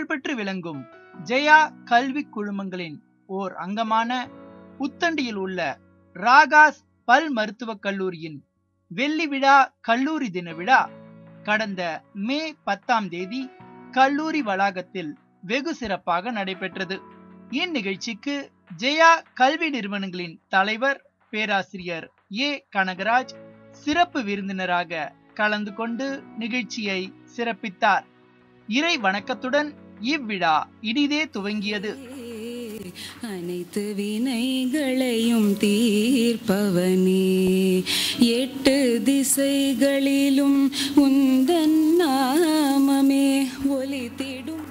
சென்னையில் புகழ்பெற்று விளங்கும் ஜெயா கல்வி குழுமங்களின் ஓர் அங்கமான புத்தண்டியில் உள்ள ராகாஸ் பல் மருத்துவக் கல்லூரியின் வெள்ளி விழா கல்லூரி தின விழா கடந்த மே பத்தாம் தேதி கல்லூரி வளாகத்தில் வெகு சிறப்பாக நடைபெற்றது. இந்நிகழ்ச்சிக்கு ஜெயா கல்வி நிறுவனங்களின் தலைவர் பேராசிரியர் ஏ. கனகராஜ் சிறப்பு விருந்தினராக கலந்து கொண்டு நிகழ்ச்சியை சிறப்பித்தார். இறை வணக்கத்துடன் இவ்விழா இனிதே துவங்கியது. அனைத்து வினைகளையும் தீர்ப்பவனே. எட்டு திசைகளிலும் உந்தன் நாமமே ஒலித்திடும்.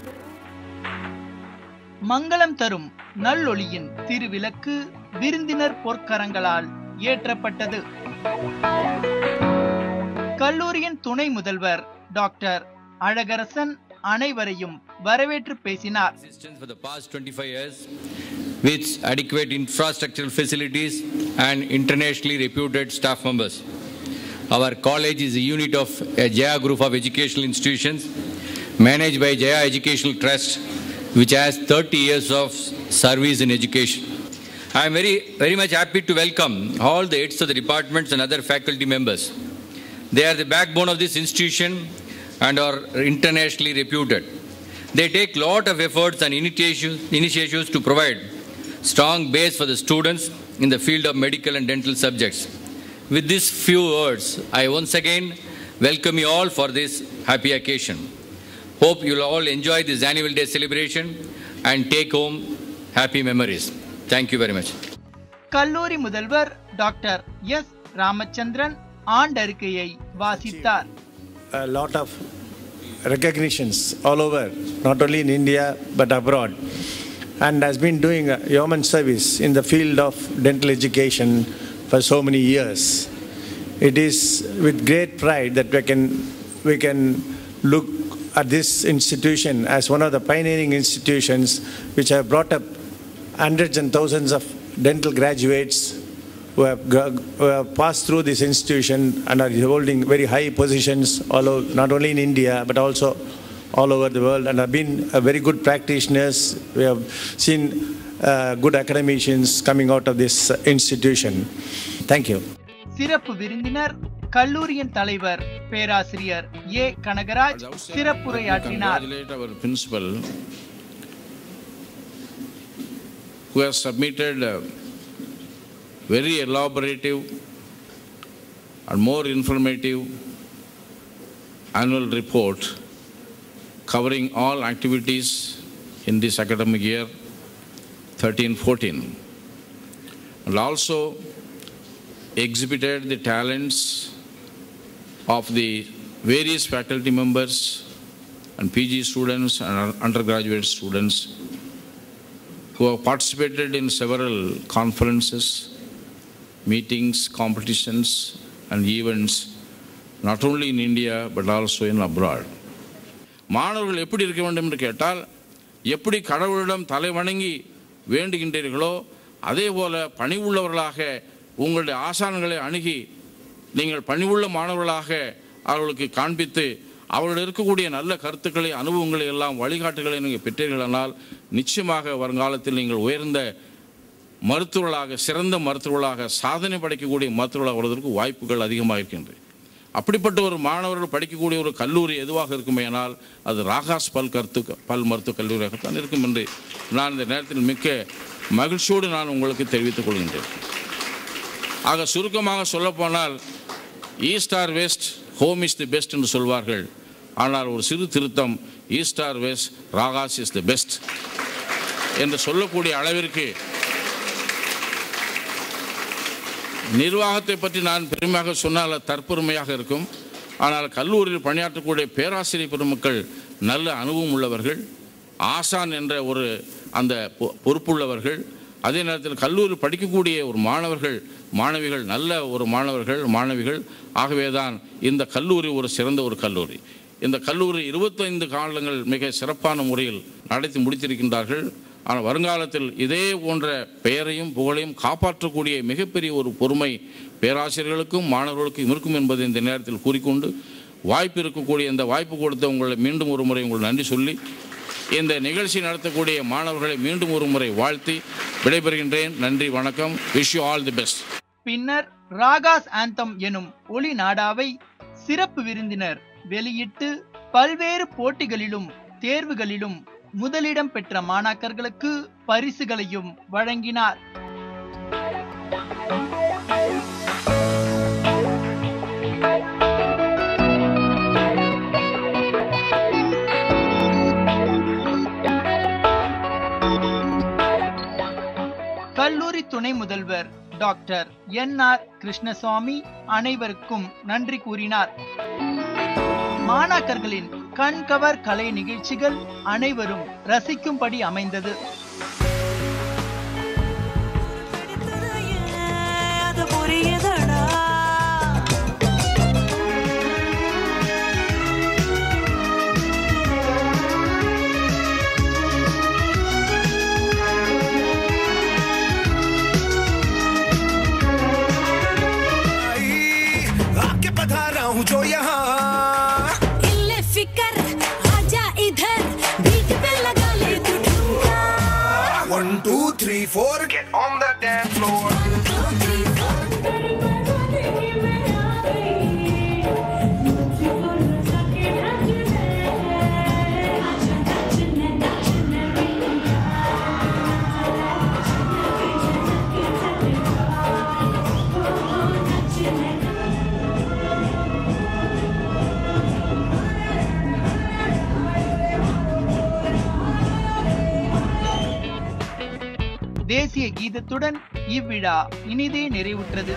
மங்களம் தரும் நல்லொளியின் திருவிளக்கு விருந்தினர் பொற்கரங்களால் ஏற்றப்பட்டது. கல்லூரியின் துணை முதல்வர் டாக்டர் அழகரசன் அனைவரையும் வரவேற்று பேசினார் existence for the past 25 years with adequate infrastructural facilities and internationally reputed staff members. Our college is a unit of a Jaya group of educational institutions managed by Jaya Educational Trust, which has 30 years of service in education. I am very, very much happy to welcome all the heads of the departments and other faculty members. They are the backbone of this institution and are internationally reputed. They take lot of efforts and initiatives, initiatives to provide strong base for the students in the field of medical and dental subjects. With these few words, I once again welcome you all for this happy occasion. Hope you'll all enjoy this annual day celebration and take home happy memories. Thank you very much. கல்லூரி முதல்வர் doctor S Ramachandran ஆண்டறிக்கையை வாசித்தார் a lot of recognitions all over, not only in India but abroad, and has been doing a yeoman service in the field of dental education for so many years. It is with great pride that we can we can look at this institution as one of the pioneering institutions which have brought up hundreds and thousands of dental graduates who have, go- who have passed through this institution and are holding very high positions all over, not only in India but also all over the world and have been uh, very good practitioners. We have seen uh, good academicians coming out of this uh, institution. Thank you. சிறப்பு விருந்தினர் கல்லூரியின் தலைவர் பேராசிரியர் ஏ கனகராஜ் சிறப்புரையாற்றினார் congratulate our principal who has submitted a very elaborative and more informative annual report covering all activities in this academic year 13-14 and also exhibited the talents of the various faculty members and PG students and undergraduate students who have participated in several conferences, meetings, competitions, and events, not only in India but also in abroad. மாணவர்கள் எப்படி இருக்க வேண்டும் என்று கேட்டால் எப்படி கடவுளிடம் தலை வணங்கி வேண்டுகின்றீர்களோ அதே போல பணிவுள்ளவர்களாக உங்களுடைய ஆசான்களை அணுகி நீங்கள் பணிவுள்ள மாணவர்களாக அவர்களுக்கு காண்பித்து அவர்கள் இருக்கக்கூடிய நல்ல கருத்துக்களை அனுபவங்களை எல்லாம் வழிகாட்டுகளை நீங்கள் பெற்றீர்களானால் நிச்சயமாக வருங்காலத்தில் நீங்கள் உயர்ந்த மருத்துவர்களாக சிறந்த மருத்துவர்களாக சாதனை படைக்கக்கூடிய மருத்துவர்களாக வருவதற்கு வாய்ப்புகள் அதிகமாக இருக்கின்றது. அப்படிப்பட்ட ஒரு மாணவர்கள் படிக்கக்கூடிய ஒரு கல்லூரி எதுவாக இருக்குமேயானால் அது ராகாஸ் பல் கருத்து பல் மருத்துவக் கல்லூரியாகத்தான் இருக்கும் என்று நான் இந்த நேரத்தில் மிக்க மகிழ்ச்சியோடு நான் உங்களுக்கு தெரிவித்துக் கொள்கின்றேன். ஆக சுருக்கமாக சொல்லப்போனால் east or west home is the best என்று சொல்வார்கள். ஆனால் ஒரு சிறு திருத்தம் east or west ragas is the best என்று சொல்லக்கூடிய அளவிற்கு நிர்வாகத்தை பற்றி நான் பெருமையாக சொன்னால் தற்பெருமையாக இருக்கும். ஆனால் கல்லூரியில் பணியாற்றக்கூடிய பேராசிரியர் பெருமக்கள் நல்ல அனுபவம் உள்ளவர்கள் ஆசான் என்ற ஒரு அந்த பொ- பொறுப்புள்ளவர்கள் அதே நேரத்தில் கல்லூரி படிக்கக்கூடிய ஒரு மாணவர்கள் மாணவிகள் நல்ல ஒரு மாணவர்கள் மாணவிகள் ஆகவே தான் இந்த கல்லூரி ஒரு சிறந்த ஒரு கல்லூரி. இந்த கல்லூரி இருபத்தைந்து காலங்கள் மிக சிறப்பான முறையில் நடத்தி முடித்திருக்கின்றார்கள். ஆனால் வருங்காலத்தில் இதே போன்ற பெயரையும் புகழையும் காப்பாற்றக்கூடிய மிகப்பெரிய ஒரு பொறுமை பேராசிரியர்களுக்கும் மாணவர்களுக்கும் இருக்கும் என்பதை இந்த நேரத்தில் கூறிக்கொண்டு வாய்ப்பு இருக்கக்கூடிய இந்த வாய்ப்பு கொடுத்த உங்களை மீண்டும் ஒரு முறை உங்களுக்கு நன்றி சொல்லி இந்த நிகழ்ச்சி நடத்தக்கூடிய மாணவர்களை மீண்டும் ஒரு முறை வாழ்த்தி விடைபெறுகின்றேன். நன்றி வணக்கம். Wish you all the best பின்னர் ராகாஸ் ஆந்தம் எனும் ஒளி நாடாவை சிறப்பு விருந்தினர் வெளியிட்டு பல்வேறு போட்டிகளிலும் தேர்வுகளிலும் முதலிடம் பெற்ற மாணாக்கர்களுக்கு பரிசுகளையும் வழங்கினார். கல்லூரி துணை முதல்வர் டாக்டர் என் ஆர் கிருஷ்ணசுவாமி அனைவருக்கும் நன்றி கூறினார். மாணாக்கர்களின் கண்கவர் கலை நிகழ்ச்சிகள் அனைவரும் ரசிக்கும்படி அமைந்தது அது புரியுதடா आके पधारा हूँ जो यहाँ தேசிய கீதத்துடன் இவ்விழா இனிதே நிறைவுற்றது.